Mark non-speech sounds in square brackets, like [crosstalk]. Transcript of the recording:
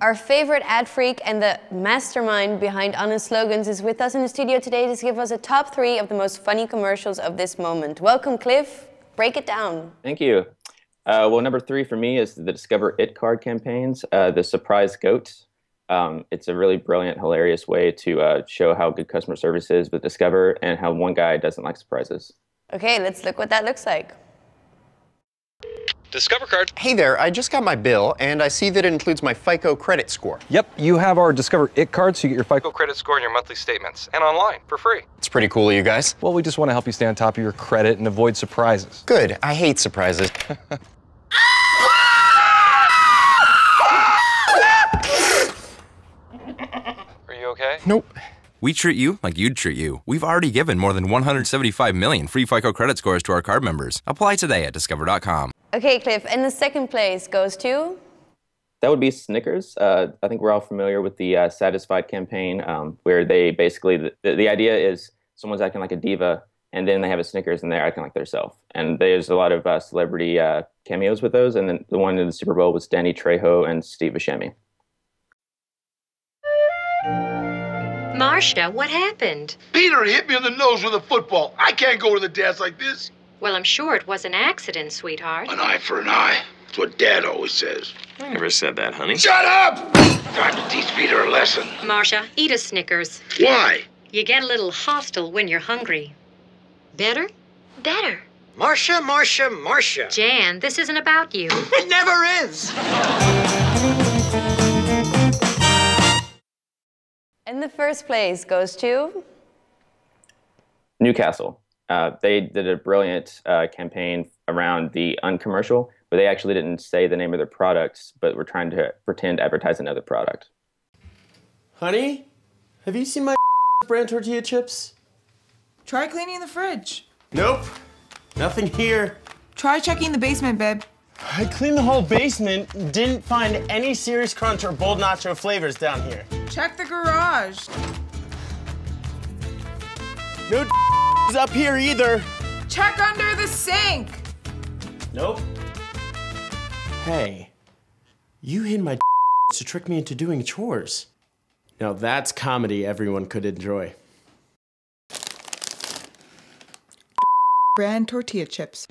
Our favorite ad freak and the mastermind behind Honest Slogans is with us in the studio today to give us a top three of the most funny commercials of this moment. Welcome, Clif. Break it down. Thank you. Uh, well, number three for me is the Discover It card campaigns, uh, the Surprise Goat. Um, it's a really brilliant, hilarious way to uh, show how good customer service is with Discover and how one guy doesn't like surprises. Okay, let's look what that looks like. Discover card. Hey there, I just got my bill and I see that it includes my FICO credit score. Yep, you have our Discover It card, so you get your FICO credit score and your monthly statements, and online for free. It's pretty cool, you guys. Well, we just want to help you stay on top of your credit and avoid surprises. Good, I hate surprises. [laughs] Are you okay? nope. We treat you like you'd treat you. We've already given more than 175 million free FICO credit scores to our card members. Apply today at discover.com. Okay, Clif, and the second place goes to. That would be Snickers. Uh, I think we're all familiar with the uh, Satisfied campaign, um, where they basically the, the idea is someone's acting like a diva, and then they have a Snickers and they're acting like themselves. And there's a lot of uh, celebrity uh, cameos with those. And then the one in the Super Bowl was Danny Trejo and Steve Buscemi. Marcia, what happened? Peter hit me in the nose with a football. I can't go to the dance like this. Well, I'm sure it was an accident, sweetheart. An eye for an eye. That's what Dad always says. I never said that, honey. Shut up! Time to teach Peter a lesson. Marcia, eat a Snickers. Why? You get a little hostile when you're hungry. Better? Better. Marcia, Marcia, Marcia. Jan, this isn't about you. [laughs] It never is. And the first place goes to. Newcastle. Uh, they did a brilliant uh, campaign around the uncommercial, where they actually didn't say the name of their products, but were trying to pretend to advertise another product. Honey, have you seen my [laughs] brand tortilla chips? Try cleaning the fridge. Nope. Nothing here. Try checking the basement, babe. I cleaned the whole basement, didn't find any serious crunch or bold nacho flavors down here. Check the garage. No up here either. Check under the sink. Nope. Hey, you hid my [laughs] to trick me into doing chores. Now that's comedy everyone could enjoy. Brand tortilla chips.